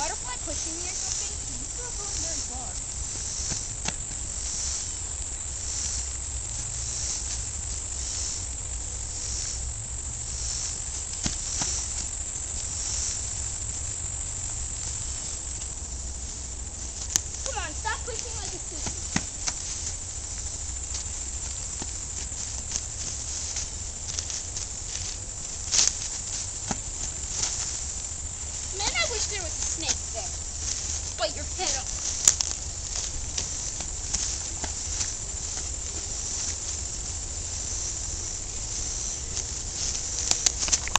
butterfly pushing me or something? Was a snake there.